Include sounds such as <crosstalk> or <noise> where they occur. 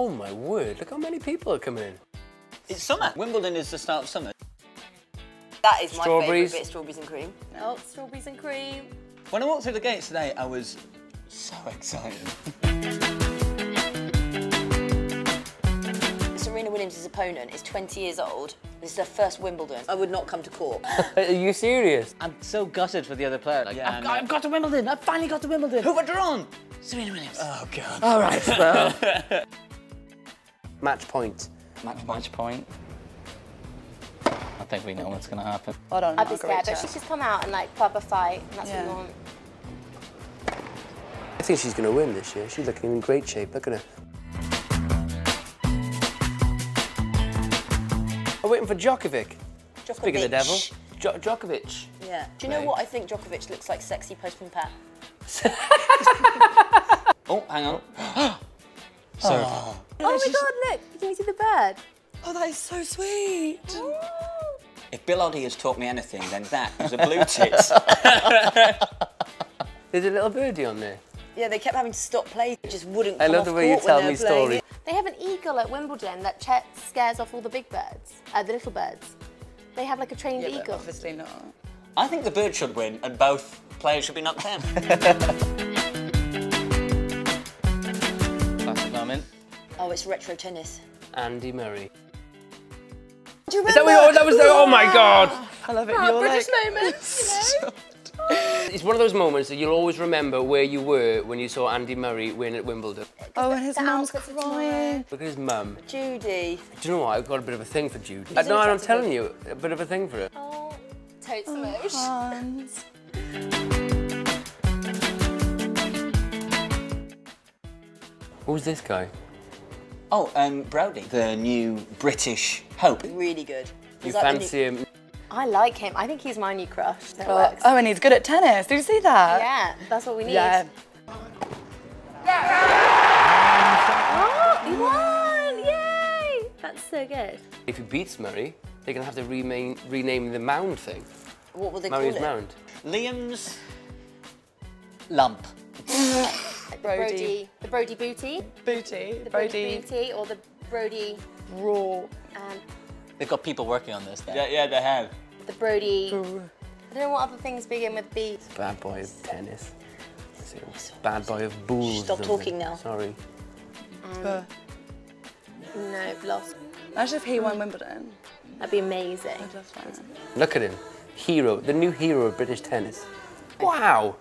Oh my word, look how many people are coming in. It's summer. Wimbledon is the start of summer. That is my favourite Strawberries. bit, strawberries and cream. Oh, strawberries and cream. When I walked through the gates today, I was so <laughs> excited. Serena Williams' opponent is 20 years old. This is her first Wimbledon. I would not come to court. <laughs> <laughs> Are you serious? I'm so gutted for the other player. Like, Yeah, I've, got, I've got to Wimbledon. I've finally got to Wimbledon. Who have I drawn? Serena Williams. Oh god. All right, well. Match point. Match Match point. I think we know what's going to happen. Hold on, I'd be scared, but she's just come out and like pub a fight, and that's Yeah. what we want. I think she's going to win this year. She's looking in great shape. Look at her. I'm waiting for Djokovic. Speaking of the devil, jo Djokovic. Yeah. Do you know what I think Djokovic looks like? Sexy postman Pat. <laughs> Oh, hang on. <gasps> so, Oh, oh my god, look! Can you see the bird? Oh, that is so sweet. if Bill Oddie has taught me anything, then that is a blue tit. <laughs> <laughs> There's a little birdie on there. Yeah, they kept having to stop play. It just wouldn't I love off the way you tell me stories. They have an eagle at Wimbledon that ch- scares off all the big birds, uh, the little birds. They have like a trained Yeah, eagle. obviously not. I think the bird should win and both players should be knocked down. <laughs> Classic moment. Oh, it's retro tennis. Andy Murray. Do you Is that what that was the, oh my god! I love it. Oh, You're British like, moment, you <laughs> know? It's one of those moments that you'll always remember where you were when you saw Andy Murray win at Wimbledon. oh, and his The mum's crying. Look at his mum. Judy. Do you know what? I've got a bit of a thing for Judy. He's no, I'm attractive. telling you, a bit of a thing for her. Oh, totes smooch. Hans. Who's this guy? Oh, um, Broady, the new British hope. Really good. You He's like the new- fancy him? I like him. I think he's my new crush. That Oh, works. oh, and he's good at tennis. Did you see that? Yeah, that's what we need. Yeah. Oh, he won! Yay! That's so good. If he beats Murray, they're gonna have to rename, rename the mound thing. What will they Murray's call it? mound. Liam's lump. Like the Broady. Broady. The Broady booty. Booty. The Broady, Broady. booty or the Broady Raw. um, They've got people working on this. There. yeah, they have. the Broady. I don't know what other things begin with B. Bad boy of tennis. Bad boy of bulls. Stop talking now. Sorry. Uh, No, I've lost. Imagine if he won Wimbledon. That'd be amazing. That's fine. Look at him. Hero, the new hero of British tennis. Wow.